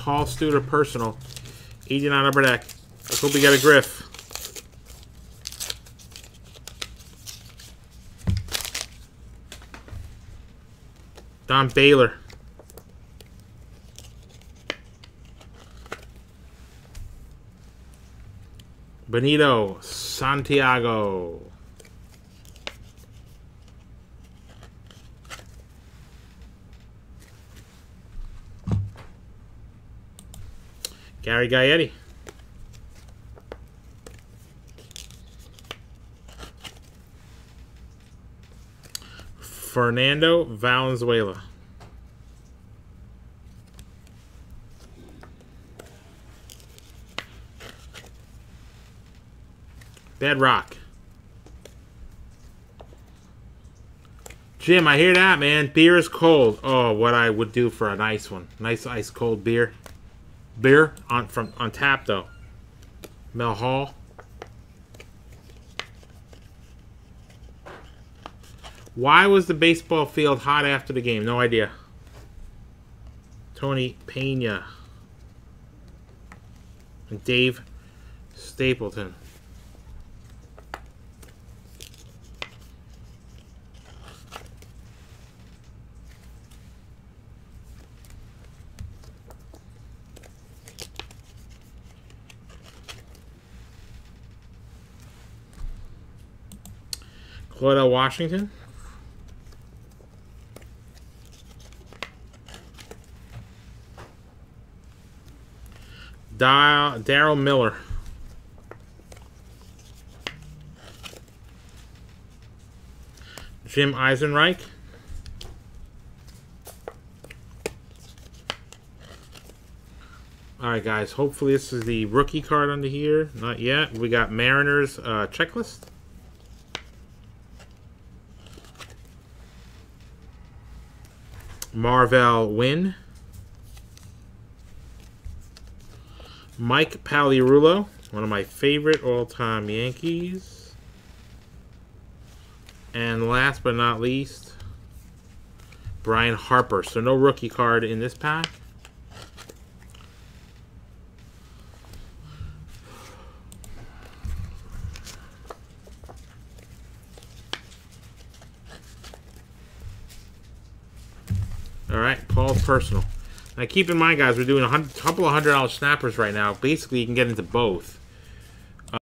Paul Studer personal. 89 upper deck. Let's hope we get a Griff. Don Baylor. Benito Santiago. Gary Gaetti. Fernando Valenzuela. Bedrock. Jim, I hear that, man. Beer is cold. Oh, what I would do for a nice one. Nice ice cold beer. Beer on from on tap though. Mel Hall. Why was the baseball field hot after the game? No idea. Tony Pena. And Dave Stapleton. Claudell Washington. Darrell Miller. Jim Eisenreich. All right, guys. Hopefully this is the rookie card under here. Not yet. We got Mariners uh, checklist. Marvell Wynn. Mike Pagliarulo, one of my favorite all-time Yankees. And last but not least, Brian Harper. So no rookie card in this pack. All right, Paul's personal. Now keep in mind, guys, we're doing a couple of hundred dollar snappers right now. Basically, you can get into both.